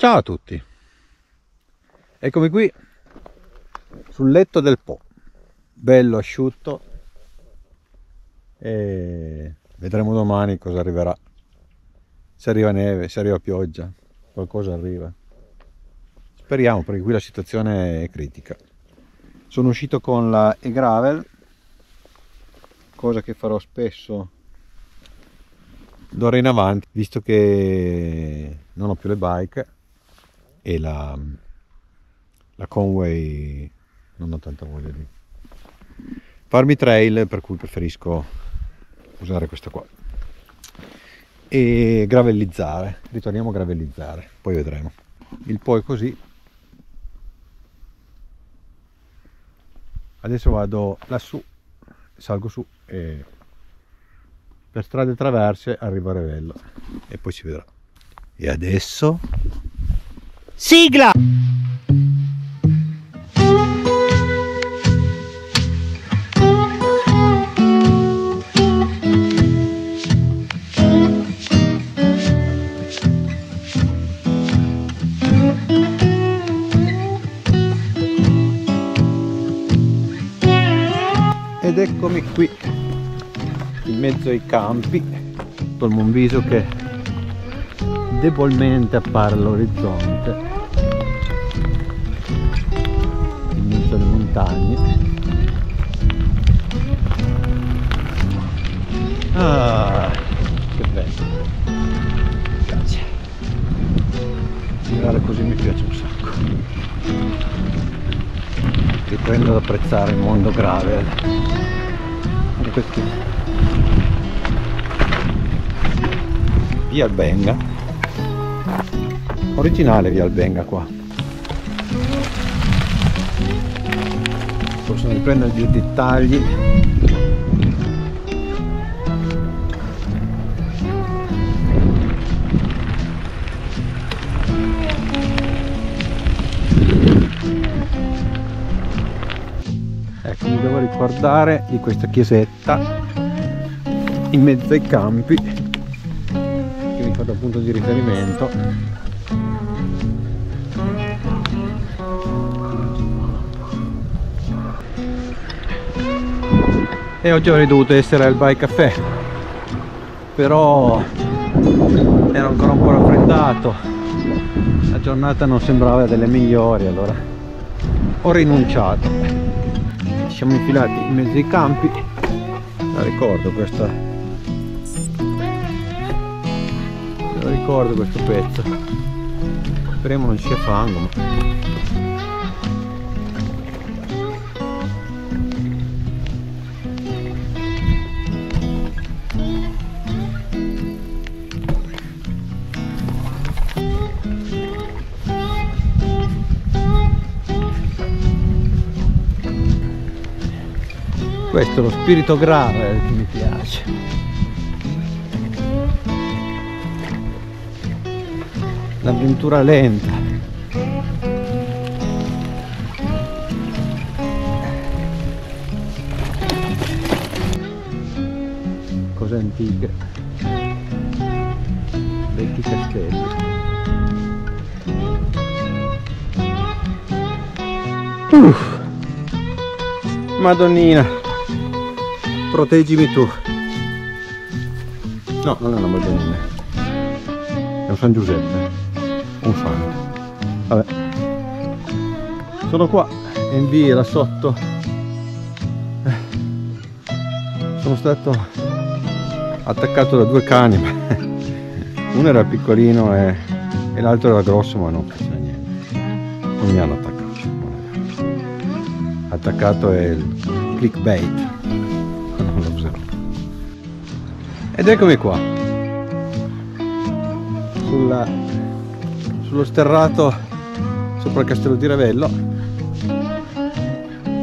Ciao a tutti, eccomi qui sul letto del Po, bello asciutto. E vedremo domani cosa arriverà, se arriva neve, se arriva pioggia, qualcosa arriva. Speriamo perché qui la situazione è critica. Sono uscito con la e-gravel, cosa che farò spesso. D'ora in avanti, visto che non ho più le bike e la, la Conway non ho tanta voglia di farmi trail per cui preferisco usare questa qua. E gravellizzare ritorniamo a gravellizzare poi vedremo. Il po' è così. Adesso vado lassù salgo su e per strade traverse arrivo a Revello e poi si vedrà. E adesso Sigla! ed eccomi qui in mezzo ai campi col Monviso che debolmente appare all'orizzonte montagne ah che bello. Piace girare così mi piace un sacco. Riprendo ad apprezzare il mondo gravel con questi. Via Albenga. Originale via Albenga qua possono riprendere più dettagli. Ecco mi devo ricordare di questa chiesetta in mezzo ai campi che mi fa da punto di riferimento e oggi avrei dovuto essere al Bike Caffè. Però ero ancora un po' raffreddato. La giornata non sembrava delle migliori allora ho rinunciato. Ci siamo infilati in mezzo ai campi. La ricordo questa. La ricordo questo pezzo. Speriamo non sia fango ma questo è lo spirito grave che mi piace. L'avventura lenta. Cose antiche vecchi castelli. Uff. Madonnina proteggimi tu. No non è una Madonnina è un San Giuseppe un santo vabbè. Sono qua in via là sotto. Eh, sono stato attaccato da due cani ma uno era piccolino e, e l'altro era grosso ma non faceva niente. Non mi hanno attaccato. Attaccato è il clickbait ed eccomi qua. Sulla, sullo sterrato sopra il castello di Ravello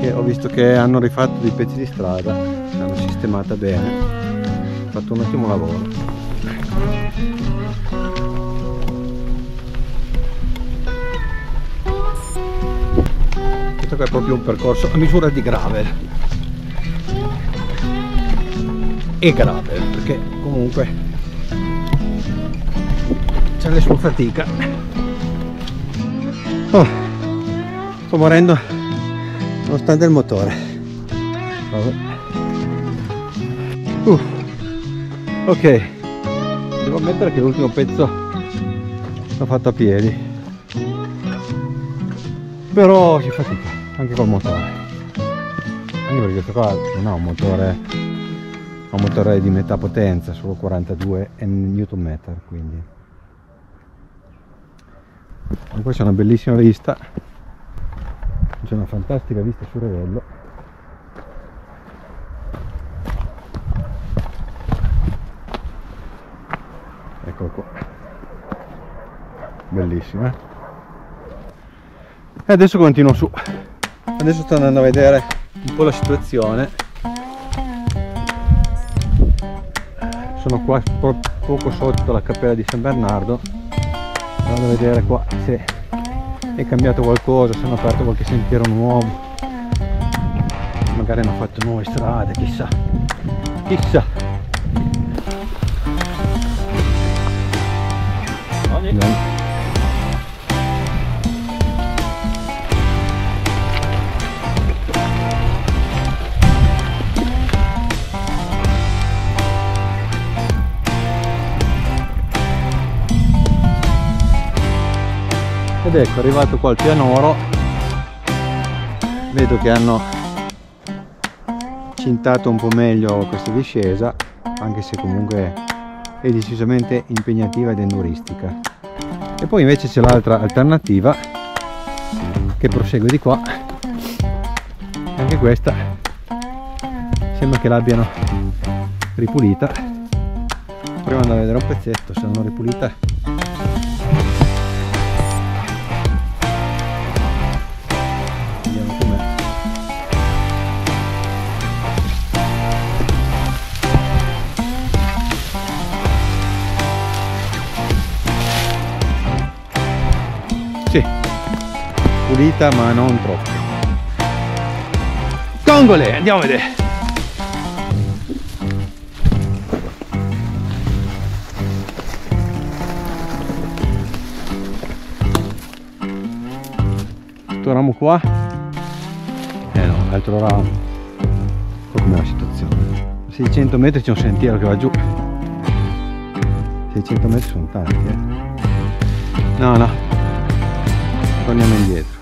che ho visto che hanno rifatto dei pezzi di strada l'hanno sistemata bene. Hanno fatto un ottimo lavoro. Questo qua è proprio un percorso a misura di gravel e gravel perché comunque c'è le sua fatica Oh, sto morendo nonostante il motore. Vabbè. Uh, ok, devo ammettere che l'ultimo pezzo l'ho fatto a piedi. Però ci fatica, anche col motore. Anche perché questo qua non ha un motore, un motore di metà potenza, solo 42 Nm, quindi. Poi c'è una bellissima vista, c'è una fantastica vista sul Revello. Eccolo qua, bellissima. E adesso continuo su. Adesso sto andando a vedere un po' la situazione. Sono qua po- poco sotto la cappella di San Bernardo. Vado a vedere qua se è cambiato qualcosa, se hanno aperto qualche sentiero nuovo. Magari hanno fatto nuove strade, chissà. Chissà. Dai. Ed ecco arrivato qua al pianoro. Vedo che hanno cintato un po' meglio questa discesa anche se comunque è decisamente impegnativa ed enduristica. E poi invece c'è l'altra alternativa che prosegue di qua. Anche questa sembra che l'abbiano ripulita. Prima andare a vedere un pezzetto se l'hanno ripulita pulita ma non troppo. Congole! Andiamo a vedere. Questo ramo qua? Eh no l'altro ramo. Com'è la situazione. A 600 metri c'è un sentiero che va giù. 600 metri sono tanti eh. No no. Torniamo indietro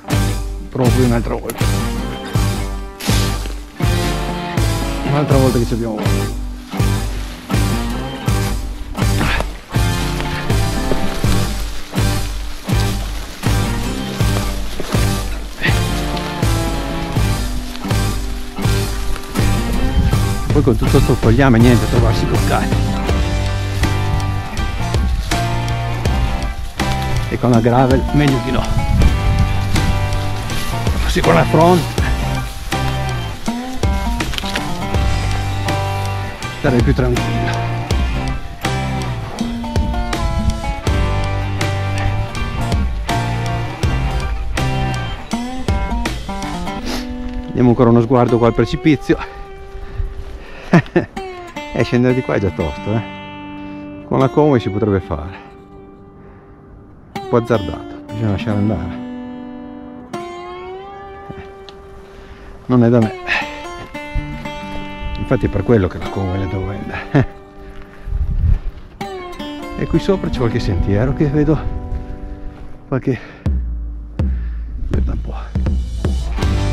qui un'altra volta. Un'altra volta che ci abbiamo voglia poi con tutto sto fogliame niente a trovarsi bloccati e con la gravel meglio di no fossi con la front sarei più tranquillo. Diamo ancora uno sguardo qua al precipizio. E scendere di qua è già tosto eh? con la Conway si potrebbe fare. Un po' azzardato bisogna lasciare andare non è da me. Infatti è per quello che la la devo vendere e qui sopra c'è qualche sentiero che vedo. Qualche aspetta un po'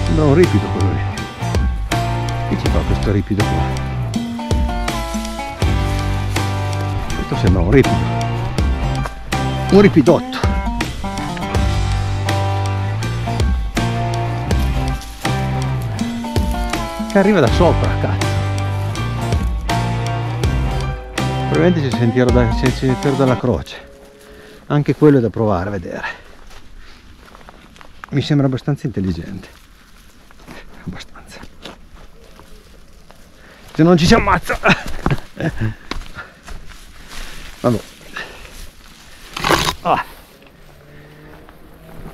sembra un ripido quello lì. Che ci fa questo ripido qua? Questo sembra un ripido. Un ripidotto arriva da sopra cazzo. Probabilmente c'è il sentiero, da, c'è sentiero della croce. Anche quello è da provare a vedere. Mi sembra abbastanza intelligente. Abbastanza. Se non ci si ammazza. Allora ah.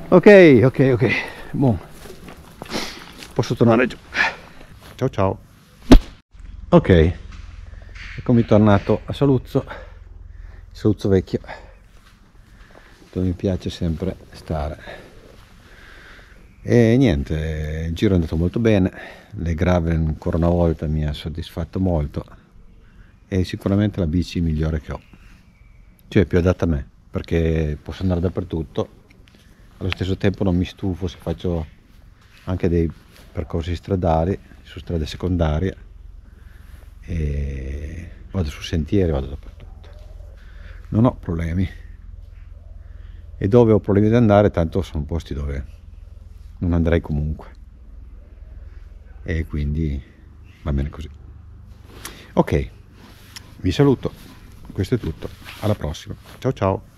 ok ok ok. Buon posso tornare giù ciao ciao. Ok. Eccomi tornato a Saluzzo. Saluzzo vecchio. Dove mi piace sempre stare. E niente, il giro è andato molto bene, le gravel ancora una volta mi ha soddisfatto molto. E sicuramente la bici migliore che ho, cioè più adatta a me, perché posso andare dappertutto, allo stesso tempo non mi stufo se faccio anche dei percorsi stradali su strade secondarie e vado su sentieri, vado dappertutto. Non ho problemi. E dove ho problemi di andare, tanto sono posti dove non andrei comunque. E quindi va bene così. Ok, vi saluto. Questo è tutto. Alla prossima. Ciao ciao.